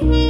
Bye.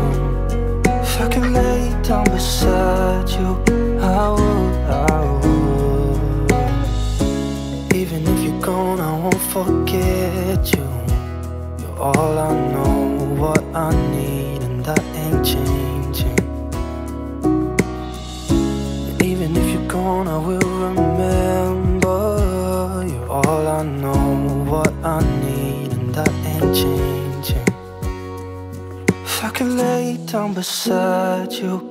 Beside you, I would, I would. Even if you're gone, I won't forget you. You're all I know, what I need, and that ain't changing. Even if you're gone, I will remember. You're all I know, what I need, and that ain't changing. If I could lay down beside you,